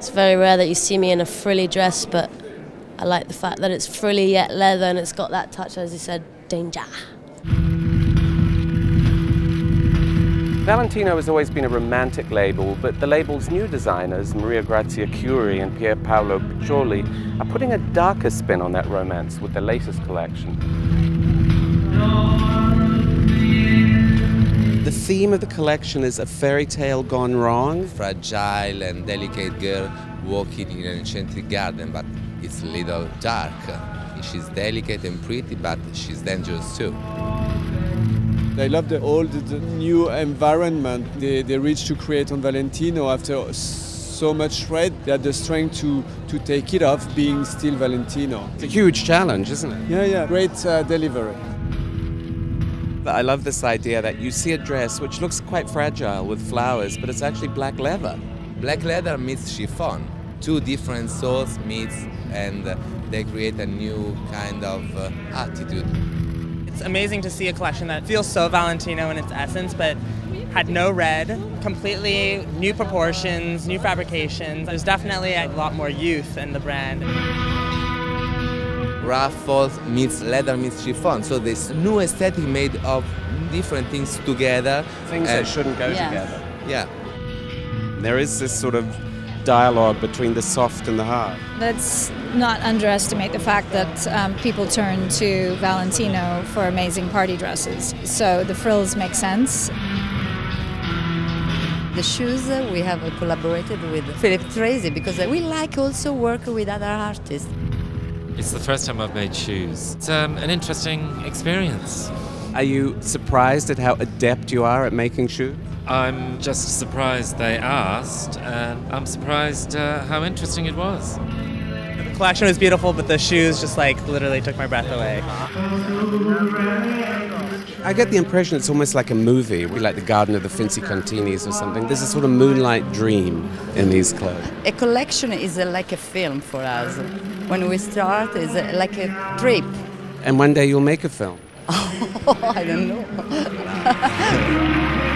It's very rare that you see me in a frilly dress, but I like the fact that it's frilly yet leather and it's got that touch, as you said, danger. Valentino has always been a romantic label, but the label's new designers, Maria Grazia Chiuri and Pier Paolo Piccioli, are putting a darker spin on that romance with the latest collection. Theme of the collection is a fairy tale gone wrong. Fragile and delicate girl walking in an enchanted garden, but it's a little dark. She's delicate and pretty, but she's dangerous too. I love the old, the new environment they, they reached to create on Valentino after so much red. They had the strength to, to take it off being still Valentino. It's a huge challenge, isn't it? Yeah, yeah, great uh, delivery. I love this idea that you see a dress which looks quite fragile with flowers, but it's actually black leather. Black leather meets chiffon. Two different souls meet and they create a new kind of uh, attitude. It's amazing to see a collection that feels so Valentino in its essence, but had no red, completely new proportions, new fabrications. There's definitely a lot more youth in the brand. Ruffles meets leather meets chiffon, so this new aesthetic made of different things together. Things that shouldn't go Yeah. together. Yeah. There is this sort of dialogue between the soft and the hard. Let's not underestimate the fact that um, people turn to Valentino for amazing party dresses. So the frills make sense. The shoes uh, we have uh, collaborated with Philip Treacy because we like also work with other artists. It's the first time I've made shoes. It's um, an interesting experience. Are you surprised at how adept you are at making shoes? I'm just surprised they asked, and I'm surprised uh, how interesting it was. The collection was beautiful, but the shoes just like literally took my breath away. I get the impression it's almost like a movie, like the Garden of the Finzi Continis or something. There's a sort of moonlight dream in these clothes. A collection is uh, like a film for us. When we start, it's uh, like a trip. And one day you'll make a film. I don't know.